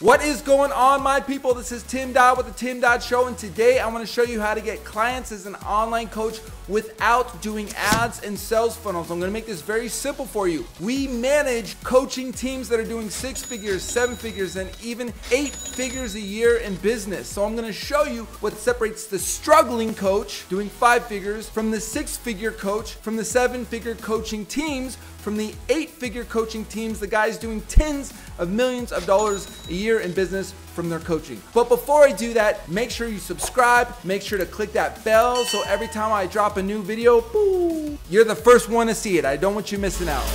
What is going on, my people? This is Tim Dodd with the Tim Dodd Show, and today I want to show you how to get clients as an online coach without doing ads and sales funnels. I'm going to make this very simple for you. We manage coaching teams that are doing six figures, seven figures, and even eight figures a year in business. So I'm going to show you what separates the struggling coach doing five figures from the six figure coach, from the seven figure coaching teams, from the eight figure coaching teams, the guys doing tens of millions of dollars a year in business from their coaching. But before I do that, make sure you subscribe, make sure to click that bell so every time I drop a new video, boo, you're the first one to see it. I don't want you missing out.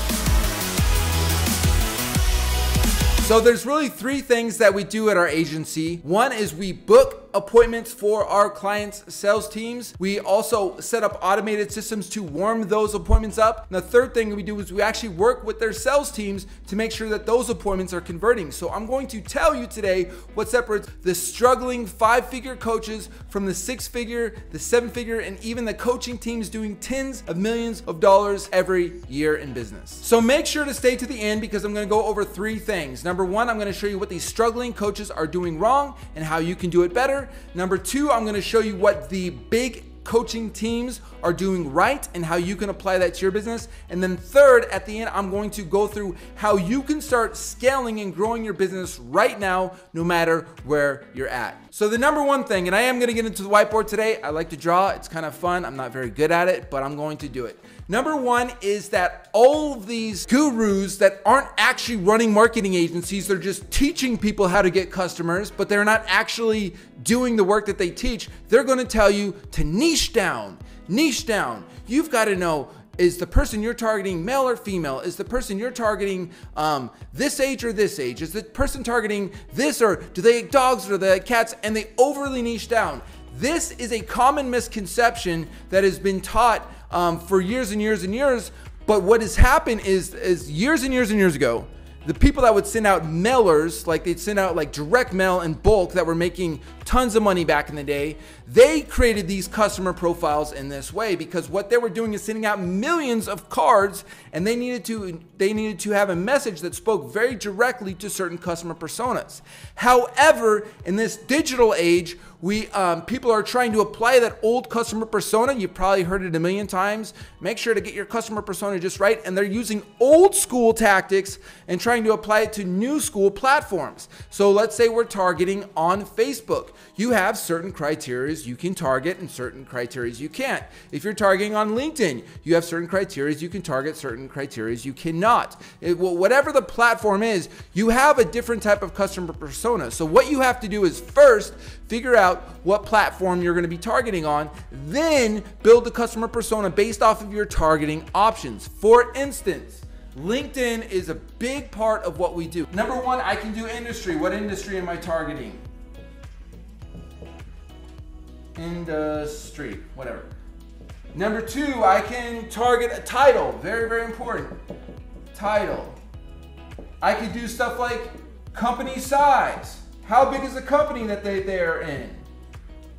So there's really three things that we do at our agency. One is we book appointments for our clients' sales teams. We also set up automated systems to warm those appointments up. And the third thing we do is we actually work with their sales teams to make sure that those appointments are converting. So I'm going to tell you today what separates the struggling five figure coaches from the six figure, the seven figure, and even the coaching teams doing tens of millions of dollars every year in business. So make sure to stay to the end because I'm gonna go over three things. Number one, I'm gonna show you what these struggling coaches are doing wrong and how you can do it better. Number two, I'm gonna show you what the big coaching teams are doing right and how you can apply that to your business. And then third, at the end, I'm going to go through how you can start scaling and growing your business right now, no matter where you're at. So the number one thing, and I am gonna get into the whiteboard today. I like to draw, it's kind of fun. I'm not very good at it, but I'm going to do it. Number one is that all these gurus that aren't actually running marketing agencies, they're just teaching people how to get customers, but they're not actually doing the work that they teach. They're gonna tell you to niche down, niche down. You've gotta know is the person you're targeting male or female? Is the person you're targeting um, this age or this age? Is the person targeting this or do they like dogs or like cats? And they overly niche down. This is a common misconception that has been taught um, for years and years and years. But what has happened is, is years and years and years ago, the people that would send out mailers, like they'd send out like direct mail in bulk that were making tons of money back in the day, they created these customer profiles in this way because what they were doing is sending out millions of cards and they needed to they needed to have a message that spoke very directly to certain customer personas. However, in this digital age, we um, people are trying to apply that old customer persona. You've probably heard it a million times. Make sure to get your customer persona just right. And they're using old school tactics and trying to apply it to new school platforms. So let's say we're targeting on Facebook. You have certain criteria you can target and certain criteria you can't. If you're targeting on LinkedIn, you have certain criteria you can target, certain criteria you cannot. It, whatever the platform is, you have a different type of customer persona. So what you have to do is first figure out what platform you're going to be targeting on, then build the customer persona based off of your targeting options. For instance, LinkedIn is a big part of what we do. Number one, I can do industry. What industry am I targeting? Industry, whatever. Number two, I can target a title. Very, very important. Title. I could do stuff like company size. How big is the company that they, they're in?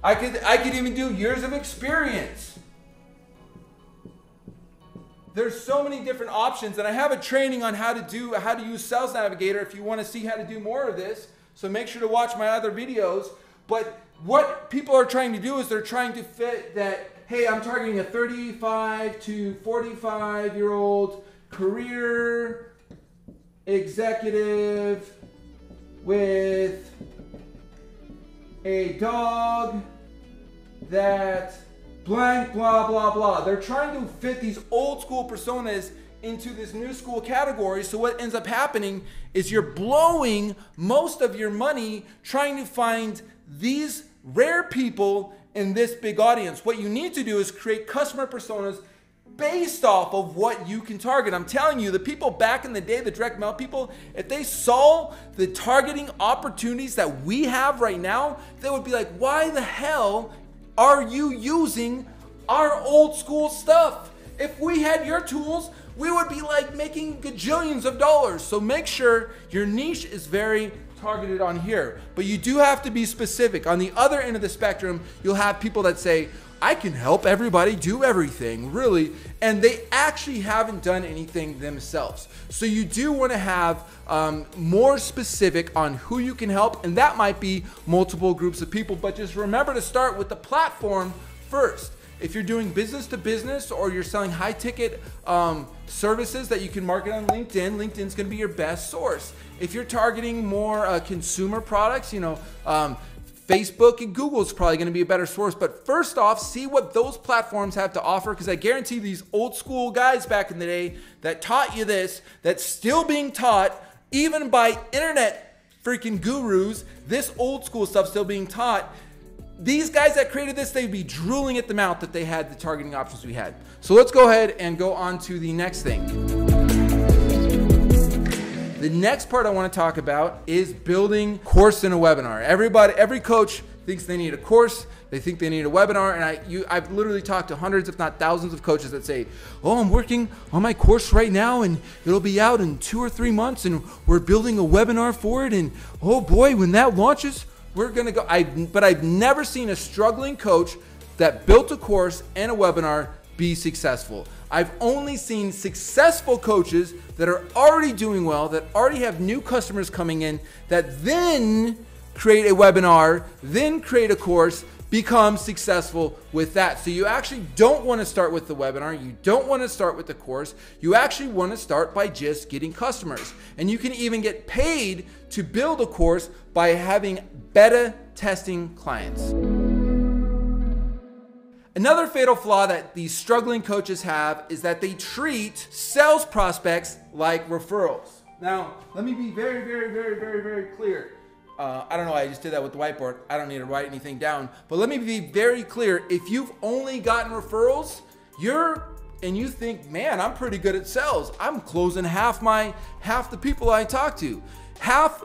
I could I could even do years of experience. There's so many different options, and I have a training on how to do how to use Sales Navigator if you want to see how to do more of this. So make sure to watch my other videos. But what people are trying to do is they're trying to fit that, hey, I'm targeting a 35 to 45 year old career executive with a dog that blank, blah, blah, blah. They're trying to fit these old school personas into this new school category. So what ends up happening is you're blowing most of your money trying to find these rare people in this big audience. What you need to do is create customer personas based off of what you can target. I'm telling you, the people back in the day, the direct mail people, if they saw the targeting opportunities that we have right now, they would be like, why the hell are you using our old school stuff? If we had your tools, we would be like making gajillions of dollars. So make sure your niche is very targeted on here. But you do have to be specific. On the other end of the spectrum, you'll have people that say, I can help everybody do everything, really. And they actually haven't done anything themselves. So you do want to have um, more specific on who you can help. And that might be multiple groups of people. But just remember to start with the platform first. If you're doing business to business or you're selling high ticket um, services that you can market on LinkedIn, LinkedIn's gonna be your best source. If you're targeting more uh, consumer products, you know, um, Facebook and Google is probably going to be a better source. But first off, see what those platforms have to offer because I guarantee these old school guys back in the day that taught you this, that's still being taught, even by internet freaking gurus, this old school stuff still being taught. These guys that created this, they'd be drooling at the mouth that they had the targeting options we had. So let's go ahead and go on to the next thing. The next part I want to talk about is building course in a webinar. Everybody, every coach thinks they need a course, they think they need a webinar, and I, you, I've literally talked to hundreds, if not thousands, of coaches that say, "Oh, I'm working on my course right now, and it'll be out in two or three months, and we're building a webinar for it, and oh boy, when that launches, we're gonna go." I, but I've never seen a struggling coach that built a course and a webinar be successful. I've only seen successful coaches that are already doing well, that already have new customers coming in, that then create a webinar, then create a course, become successful with that. So you actually don't want to start with the webinar, you don't want to start with the course. You actually want to start by just getting customers. And you can even get paid to build a course by having beta testing clients. Another fatal flaw that these struggling coaches have is that they treat sales prospects like referrals. Now, let me be very, very, very, very, very clear. Uh, I don't know, why I just did that with the whiteboard. I don't need to write anything down. But let me be very clear. If you've only gotten referrals, you're and you think, man, I'm pretty good at sales. I'm closing half my half the people I talk to. Half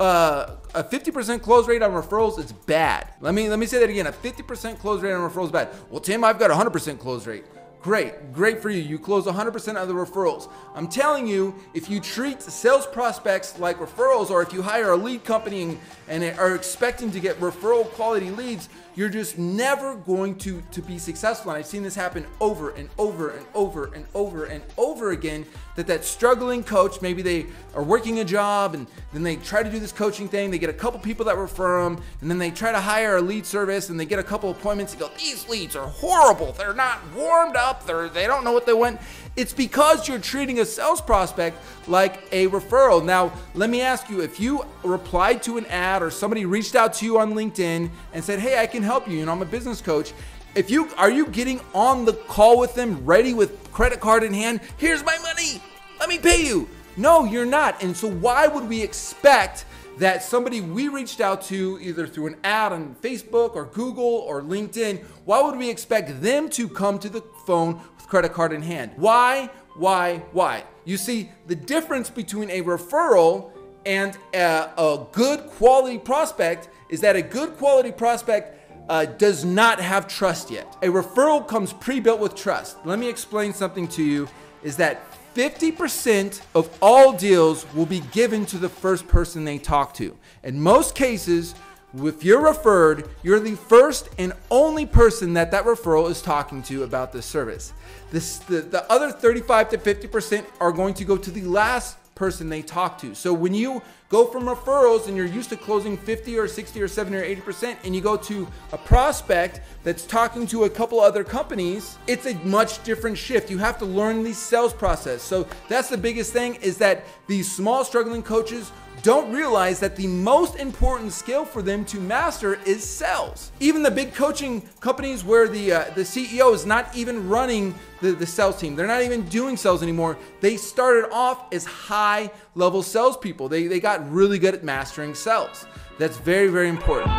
uh, a 50% close rate on referrals is bad. Let me let me say that again. A 50% close rate on referrals is bad. Well, Tim, I've got a 100% close rate. Great, great for you. You close 100% of the referrals. I'm telling you, if you treat sales prospects like referrals, or if you hire a lead company and, are expecting to get referral quality leads, you're just never going to, to be successful. And I've seen this happen over and over and over and over and over again that that struggling coach, maybe they are working a job and then they try to do this coaching thing. They get a couple people that refer them and then they try to hire a lead service and they get a couple appointments and go, these leads are horrible. They're not warmed up. They're, they don't know what they want. It's because you're treating a sales prospect like a referral. Now, let me ask you if you replied to an ad or somebody reached out to you on LinkedIn and said, Hey, I can help you, you know, I'm a business coach. If you are you getting on the call with them ready with credit card in hand? Here's my money. Let me pay you. No, you're not. And so why would we expect that somebody we reached out to either through an ad on Facebook or Google or LinkedIn, why would we expect them to come to the phone with credit card in hand. Why? Why? Why? You see, the difference between a referral and a, a good quality prospect is that a good quality prospect uh, does not have trust yet. A referral comes pre-built with trust. Let me explain something to you is that 50% of all deals will be given to the first person they talk to. In most cases, if you're referred, you're the first and only person that that referral is talking to about this service. This, the, the other 35 to 50% are going to go to the last person they talk to. So when you go from referrals and you're used to closing 50 or 60 or 70 or 80% and you go to a prospect that's talking to a couple other companies, it's a much different shift. You have to learn the sales process. So that's the biggest thing is that these small struggling coaches don't realize that the most important skill for them to master is sales. Even the big coaching companies where the uh, the CEO is not even running the, the sales team, they're not even doing sales anymore. They started off as high level salespeople. They, they got really good at mastering sales. That's very, very important.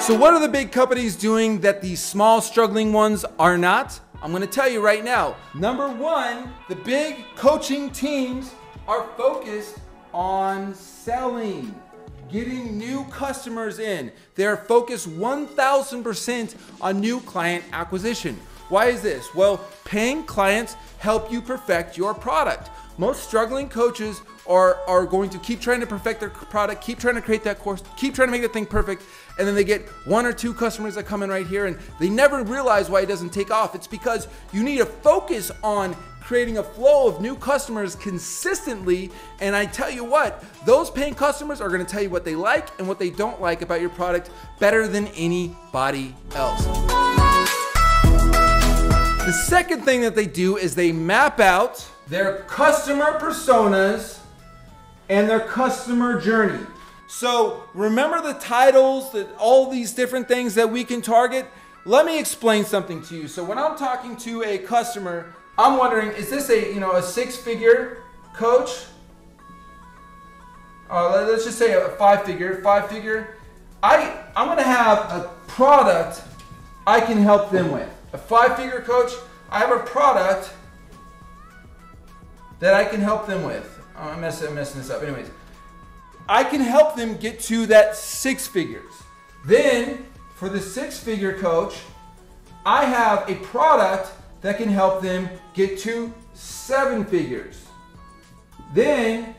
So, what are the big companies doing that the small, struggling ones are not? I'm gonna tell you right now. Number one, the big coaching teams are focused on selling, getting new customers in. They're focused 1000% on new client acquisition. Why is this? Well, paying clients help you perfect your product. Most struggling coaches are, are going to keep trying to perfect their product, keep trying to create that course, keep trying to make that thing perfect, and then they get one or two customers that come in right here and they never realize why it doesn't take off. It's because you need to focus on creating a flow of new customers consistently. And I tell you what, those paying customers are gonna tell you what they like and what they don't like about your product better than anybody else. The second thing that they do is they map out their customer personas and their customer journey. So remember the titles, that all these different things that we can target? Let me explain something to you. So when I'm talking to a customer, I'm wondering, is this a you know a six-figure coach? Uh, let's just say a five-figure, five-figure. I I'm gonna have a product I can help them with. A five-figure coach, I have a product that I can help them with. Oh, I'm messing, messing this up. Anyways, I can help them get to that six figures. Then, for the six-figure coach, I have a product that can help them get to seven figures. Then,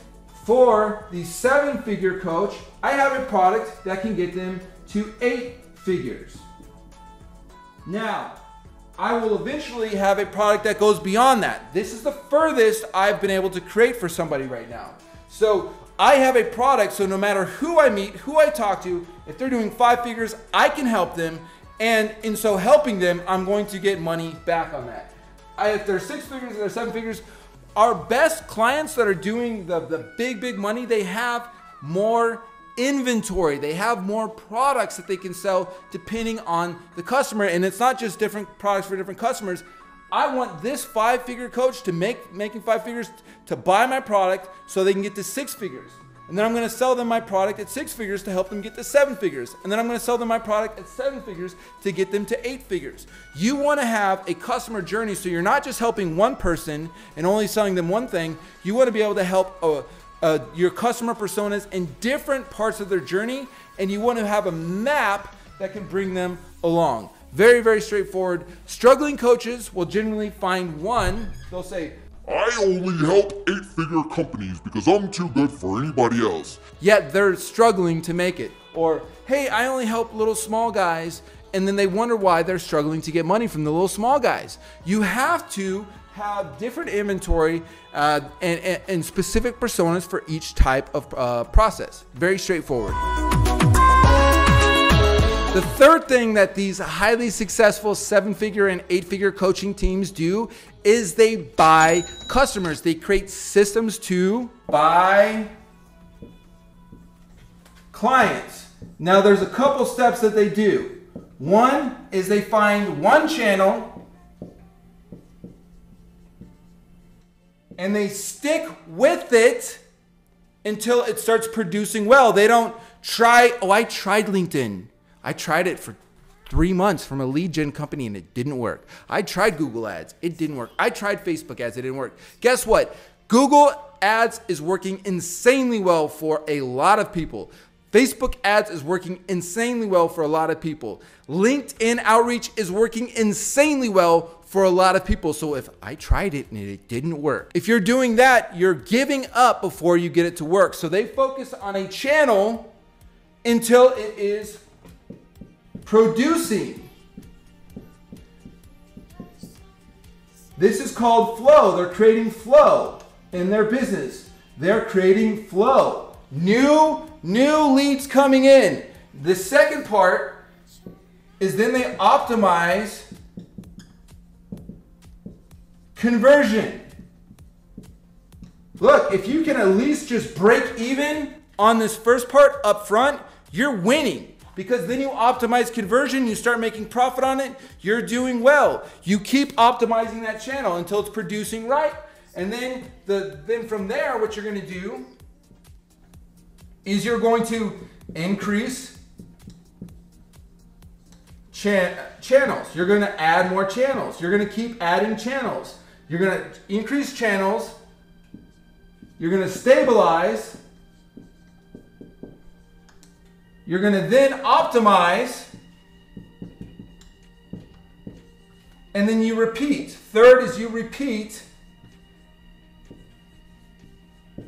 for the seven figure coach, I have a product that can get them to eight figures. Now, I will eventually have a product that goes beyond that. This is the furthest I've been able to create for somebody right now. So I have a product, so no matter who I meet, who I talk to, if they're doing five figures, I can help them and in so helping them, I'm going to get money back on that. I, if they're six figures or they're seven figures, our best clients that are doing the, the big, big money, they have more inventory. They have more products that they can sell depending on the customer. And it's not just different products for different customers. I want this five figure coach to make making five figures to buy my product so they can get to six figures. And then I'm going to sell them my product at six figures to help them get to seven figures. And then I'm going to sell them my product at seven figures to get them to eight figures. You want to have a customer journey so you're not just helping one person and only selling them one thing. You want to be able to help uh, uh, your customer personas in different parts of their journey. And you want to have a map that can bring them along. Very, very straightforward. Struggling coaches will generally find one, they'll say, I only help eight figure companies because I'm too good for anybody else. Yet they're struggling to make it. Or, hey, I only help little small guys. And then they wonder why they're struggling to get money from the little small guys. You have to have different inventory uh, and, and, and, specific personas for each type of uh, process. Very straightforward. The third thing that these highly successful seven figure and eight figure coaching teams do is they buy customers. They create systems to buy clients. Now, there's a couple steps that they do. One is they find one channel and they stick with it until it starts producing well. They don't try, oh, I tried LinkedIn. I tried it for three months from a lead gen company and it didn't work. I tried Google ads, it didn't work. I tried Facebook ads, it didn't work. Guess what? Google ads is working insanely well for a lot of people. Facebook ads is working insanely well for a lot of people. LinkedIn outreach is working insanely well for a lot of people. So if I tried it and it didn't work, if you're doing that, you're giving up before you get it to work. So they focus on a channel until it is producing. This is called flow. They're creating flow in their business. They're creating flow. New, new leads coming in. The second part is then they optimize conversion. Look, if you can at least just break even on this first part up front, you're winning because then you optimize conversion, you start making profit on it, you're doing well. You keep optimizing that channel until it's producing right. And then the then from there what you're going to do is you're going to increase cha- channels. You're going to add more channels. You're going to keep adding channels. You're going to increase channels. You're going to stabilize you're going to then optimize. And then you repeat. Third is you repeat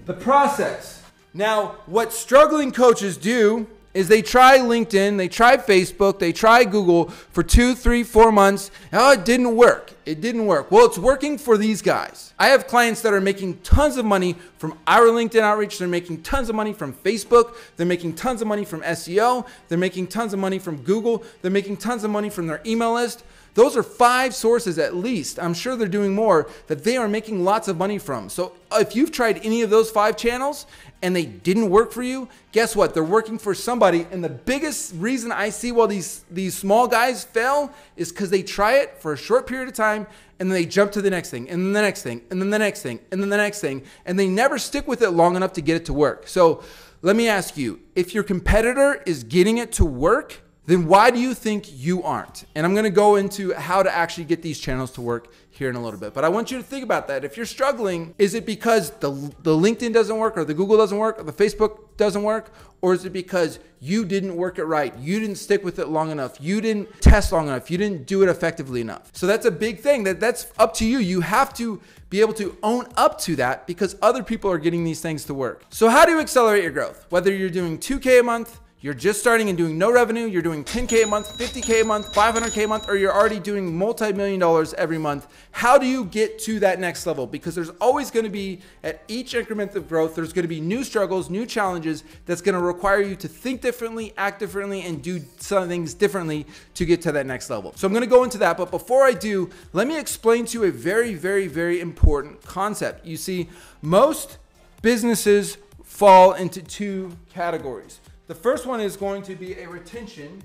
the process. Now, what struggling coaches do is they try LinkedIn, they try Facebook, they try Google for two, three, four months. Oh, it didn't work. It didn't work. Well, it's working for these guys. I have clients that are making tons of money from our LinkedIn outreach. They're making tons of money from Facebook. They're making tons of money from SEO. They're making tons of money from Google. They're making tons of money from their email list. Those are five sources at least. I'm sure they're doing more that they are making lots of money from. So uh, if you've tried any of those five channels and they didn't work for you, guess what? They're working for somebody. And the biggest reason I see why these these small guys fail is because they try it for a short period of time and then they jump to the next thing and then the next thing and then the next thing and then the next thing and they never stick with it long enough to get it to work. So let me ask you, if your competitor is getting it to work, then why do you think you aren't? And I'm gonna go into how to actually get these channels to work here in a little bit. But I want you to think about that. If you're struggling, is it because the, the LinkedIn doesn't work or the Google doesn't work or the Facebook doesn't work? Or is it because you didn't work it right? You didn't stick with it long enough. You didn't test long enough. You didn't do it effectively enough. So that's a big thing that that's up to you. You have to be able to own up to that because other people are getting these things to work. So how do you accelerate your growth? Whether you're doing 2K a month, you're just starting and doing no revenue, you're doing 10K a month, 50K a month, 500K a month, or you're already doing multi million dollars every month, how do you get to that next level? Because there's always going to be, at each increment of growth, there's going to be new struggles, new challenges that's going to require you to think differently, act differently, and do some things differently to get to that next level. So I'm going to go into that. But before I do, let me explain to you a very, very, very important concept. You see, most businesses fall into two categories. The first one is going to be a retention.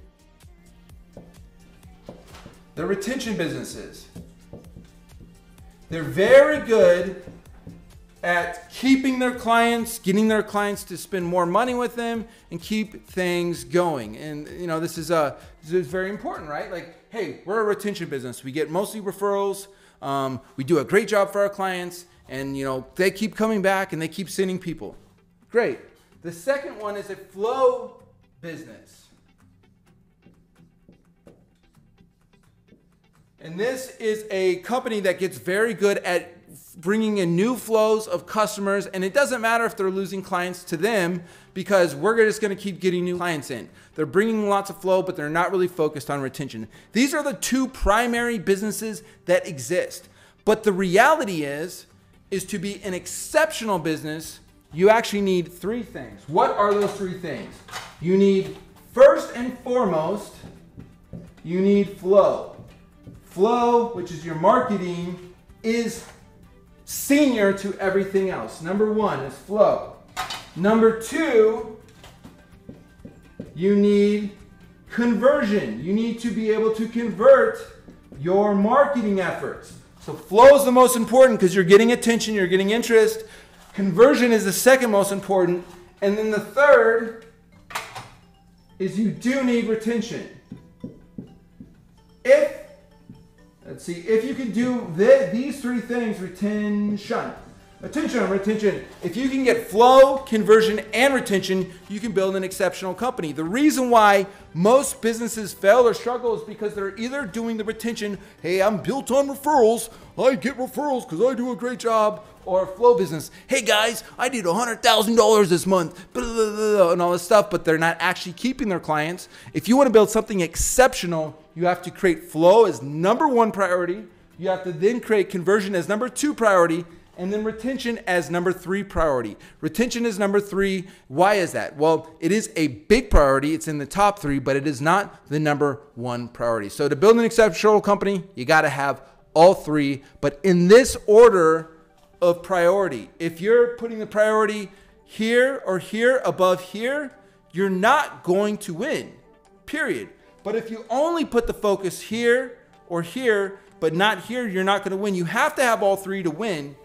The retention businesses. They're very good at keeping their clients, getting their clients to spend more money with them and keep things going. And you know, this is uh this is very important, right? Like, hey, we're a retention business. We get mostly referrals. Um, we do a great job for our clients, and you know, they keep coming back and they keep sending people. Great. The second one is a flow business. And this is a company that gets very good at bringing in new flows of customers. And it doesn't matter if they're losing clients to them because we're just going to keep getting new clients in. They're bringing lots of flow, but they're not really focused on retention. These are the two primary businesses that exist. But the reality is, is to be an exceptional business, you actually need three things. What are those three things? You need, first and foremost, you need flow. Flow, which is your marketing, is senior to everything else. Number one is flow. Number two, you need conversion. You need to be able to convert your marketing efforts. So flow is the most important because you're getting attention, you're getting interest, Conversion is the second most important. And then the third is you do need retention. If, let's see, if you can do these three things, retention, Attention, retention. If you can get flow, conversion, and retention, you can build an exceptional company. The reason why most businesses fail or struggle is because they're either doing the retention, hey, I'm built on referrals, I get referrals because I do a great job, or flow business, hey guys, I did $100,000 this month, blah, blah, blah, and all this stuff, but they're not actually keeping their clients. If you want to build something exceptional, you have to create flow as number one priority. You have to then create conversion as number two priority and then retention as number three priority. Retention is number three. Why is that? Well, it is a big priority. It's in the top three, but it is not the number one priority. So to build an exceptional company, you got to have all three, but in this order of priority. If you're putting the priority here or here above here, you're not going to win, period. But if you only put the focus here or here, but not here, you're not going to win. You have to have all three to win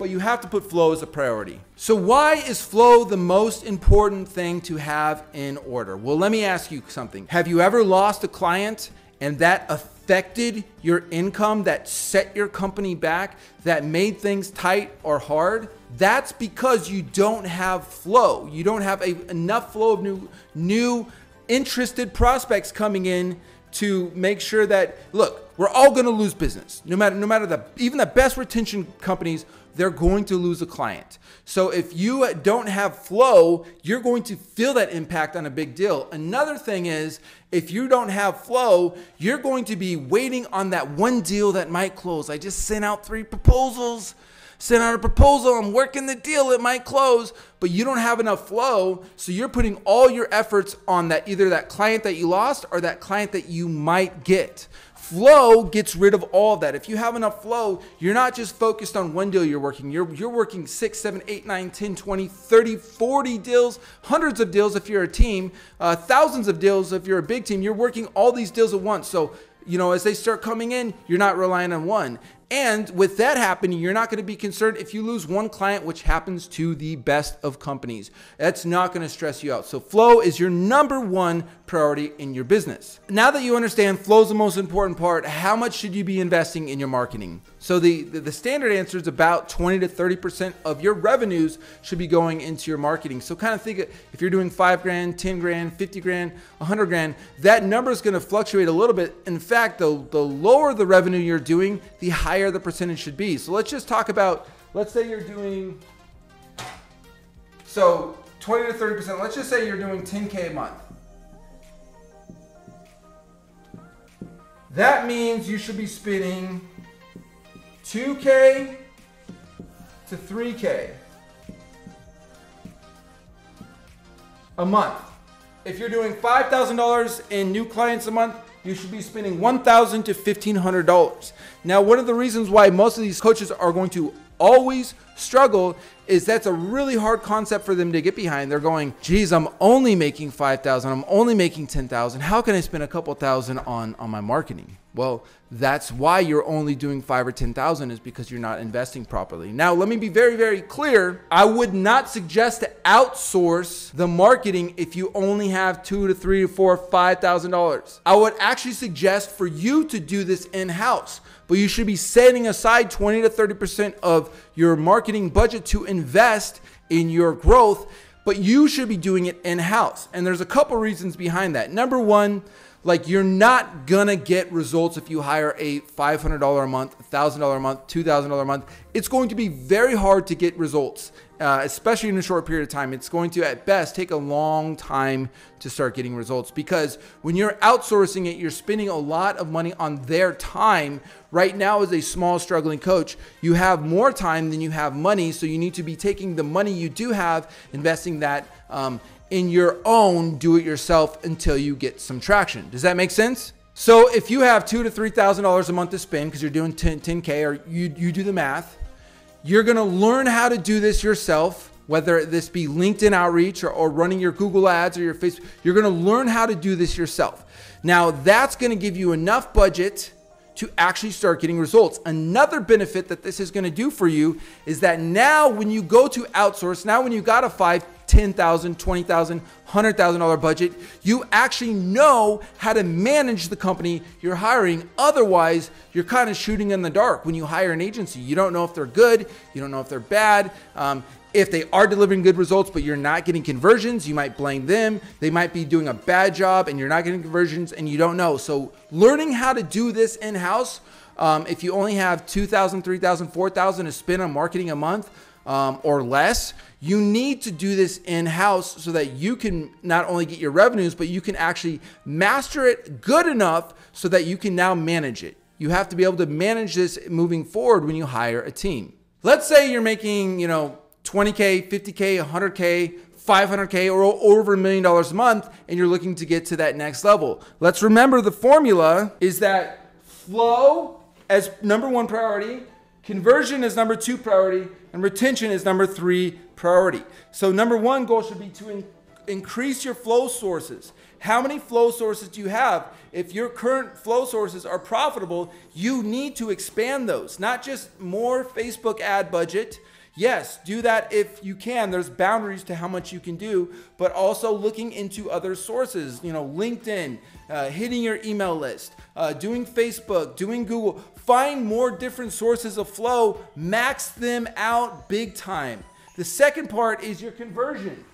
but you have to put flow as a priority. So, why is flow the most important thing to have in order? Well, let me ask you something. Have you ever lost a client and that affected your income, that set your company back, that made things tight or hard? That's because you don't have flow. You don't have a, enough flow of new, new interested prospects coming in to make sure that look, we're all going to lose business. No matter no matter the even the best retention companies, they're going to lose a client. So if you don't have flow, you're going to feel that impact on a big deal. Another thing is if you don't have flow, you're going to be waiting on that one deal that might close. I just sent out 3 proposals sent out a proposal, I'm working the deal, it might close, but you don't have enough flow. So you're putting all your efforts on that either that client that you lost or that client that you might get. Flow gets rid of all of that. If you have enough flow, you're not just focused on one deal you're working. You're, you're working 6, 7, 8, 9, 10, 20, 30, 40 deals, hundreds of deals if you're a team, uh, thousands of deals if you're a big team. You're working all these deals at once. So you know, as they start coming in, you're not relying on one. And with that happening, you're not going to be concerned if you lose one client, which happens to the best of companies. That's not going to stress you out. So, flow is your number one priority in your business. Now that you understand flow is the most important part, how much should you be investing in your marketing? So, the, the, the standard answer is about 20 to 30% of your revenues should be going into your marketing. So, kind of think if you're doing five grand, 10 grand, 50 grand, 100 grand, that number is going to fluctuate a little bit. In fact, the, the lower the revenue you're doing, the higher the percentage should be. So let's just talk about, let's say you're doing, so 20 to 30%, let's just say you're doing 10K a month. That means you should be spending 2K to 3K a month. If you're doing $5,000 in new clients a month, you should be spending $1,000 to $1,500. Now, one of the reasons why most of these coaches are going to always struggle is that's a really hard concept for them to get behind. They're going, geez, I'm only making 5,000. I'm only making 10,000. How can I spend a couple thousand on, on my marketing? Well, that's why you're only doing five or 10,000 is because you're not investing properly. Now, let me be very, very clear. I would not suggest to outsource the marketing if you only have two to three to four, five thousand dollars. I would actually suggest for you to do this in-house but you should be setting aside 20 to 30% of your marketing budget to invest in your growth, but you should be doing it in house. And there's a couple reasons behind that. Number one, like you're not gonna get results if you hire a $500 a month, $1,000 a month, $2,000 a month. It's going to be very hard to get results, uh, especially in a short period of time. It's going to, at best, take a long time to start getting results because when you're outsourcing it, you're spending a lot of money on their time. Right now, as a small, struggling coach, you have more time than you have money. So you need to be taking the money you do have, investing that um, in your own do it yourself until you get some traction. Does that make sense? So if you have two to three thousand dollars a month to spend because you're doing 10, k or you you do the math, you're gonna learn how to do this yourself, whether this be LinkedIn outreach or, or running your Google ads or your Facebook, you're gonna learn how to do this yourself. Now that's gonna give you enough budget to actually start getting results. Another benefit that this is going to do for you is that now when you go to outsource, now when you got a five, $10,000, $20,000, $100,000 budget, you actually know how to manage the company you're hiring. Otherwise, you're kind of shooting in the dark when you hire an agency. You don't know if they're good, you don't know if they're bad. Um, if they are delivering good results, but you're not getting conversions, you might blame them. They might be doing a bad job and you're not getting conversions and you don't know. So, learning how to do this in house, um, if you only have 2,000, 3,000, 4,000 to spend on marketing a month um, or less, you need to do this in house so that you can not only get your revenues, but you can actually master it good enough so that you can now manage it. You have to be able to manage this moving forward when you hire a team. Let's say you're making, you know, 20K, 50K, 100K, 500K, or over a million dollars a month, and you're looking to get to that next level. Let's remember the formula is that flow as number one priority, conversion is number two priority, and retention is number three priority. So, number one goal should be to in- increase your flow sources. How many flow sources do you have? If your current flow sources are profitable, you need to expand those, not just more Facebook ad budget Yes, do that if you can. There's boundaries to how much you can do, but also looking into other sources, you know, LinkedIn, uh, hitting your email list, uh, doing Facebook, doing Google. Find more different sources of flow, max them out big time. The second part is your conversion.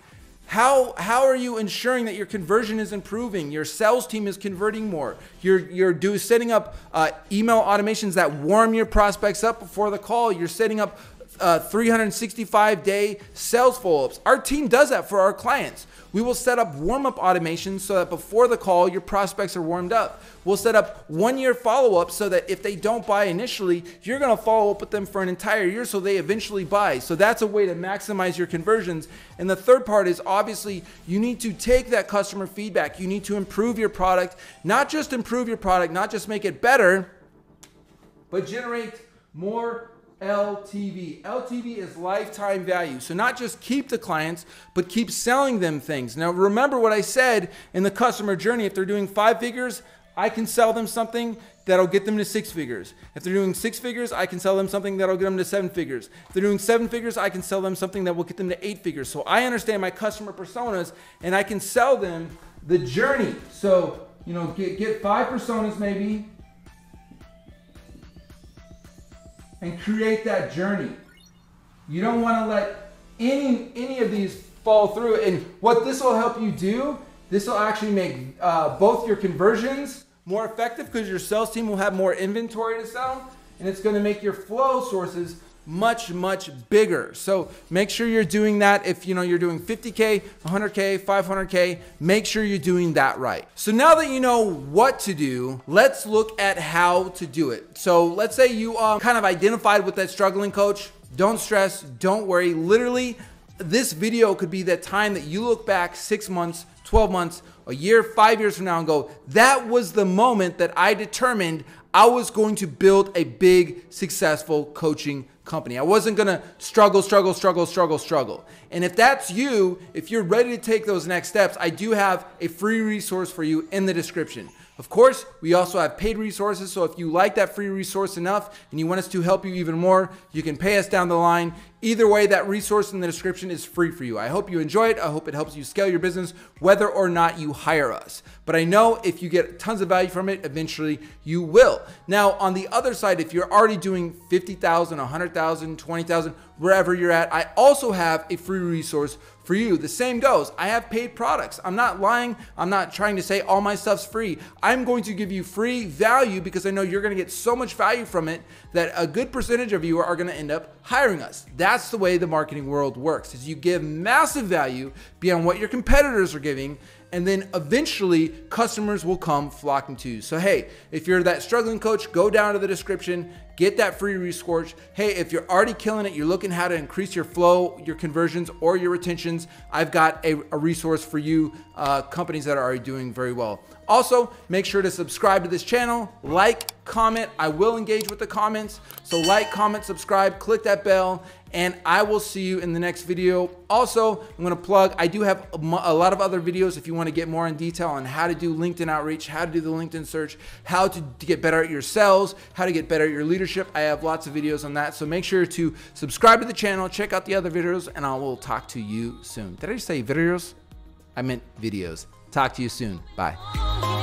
How, how are you ensuring that your conversion is improving? Your sales team is converting more. You're, you're do, setting up uh, email automations that warm your prospects up before the call. You're setting up uh, 365 day sales follow ups. Our team does that for our clients. We will set up warm up automations so that before the call, your prospects are warmed up. We'll set up one year follow up so that if they don't buy initially, you're going to follow up with them for an entire year so they eventually buy. So that's a way to maximize your conversions. And the third part is obviously you need to take that customer feedback. You need to improve your product, not just improve your product, not just make it better, but generate more LTV. LTV is lifetime value. So not just keep the clients, but keep selling them things. Now remember what I said in the customer journey. If they're doing five figures, I can sell them something that'll get them to six figures. If they're doing six figures, I can sell them something that'll get them to seven figures. If they're doing seven figures, I can sell them something that will get them to eight figures. So I understand my customer personas and I can sell them the journey. So, you know, get, get five personas maybe, and create that journey. You don't want to let any any of these fall through. And what this will help you do, this will actually make uh, both your conversions more effective because your sales team will have more inventory to sell, and it's going to make your flow sources much much bigger. So make sure you're doing that if you know you're doing 50k 100k 500k make sure you're doing that right. So now that you know what to do let's look at how to do it. So let's say you are kind of identified with that struggling coach. Don't stress don't worry. Literally this video could be that time that you look back six months 12 months a year five years from now and go that was the moment that i determined i was going to build a big successful coaching company. I wasn't going to struggle, struggle, struggle, struggle, struggle. And if that's you, if you're ready to take those next steps, I do have a free resource for you in the description. Of course, we also have paid resources. So if you like that free resource enough and you want us to help you even more, you can pay us down the line. Either way, that resource in the description is free for you. I hope you enjoy it. I hope it helps you scale your business, whether or not you hire us. But I know if you get tons of value from it, eventually you will. Now, on the other side, if you're already doing 50,000, 100,000, 20,000, wherever you're at, I also have a free resource for you. The same goes. I have paid products. I'm not lying. I'm not trying to say all my stuff's free. I'm going to give you free value because I know you're going to get so much value from it that a good percentage of you are going to end up hiring us. That's the way the marketing world works. Is you give massive value beyond what your competitors are giving and then eventually customers will come flocking to you. So, hey, if you're that struggling coach, go down to the description, get that free resource. Hey, if you're already killing it, you're looking how to increase your flow, your conversions, or your retentions, I've got a, a resource for you, uh, companies that are already doing very well. Also, make sure to subscribe to this channel, like, comment. I will engage with the comments. So like, comment, subscribe, click that bell, and I will see you in the next video. Also, I'm gonna plug, I do have a lot of other videos if you wanna get more in detail on how to do LinkedIn outreach, how to do the LinkedIn search, how to, get better at your sales, how to get better at your leadership. I have lots of videos on that. So make sure to subscribe to the channel, check out the other videos, and I will talk to you soon. Did I say videos? I meant videos. Talk to you soon. Bye.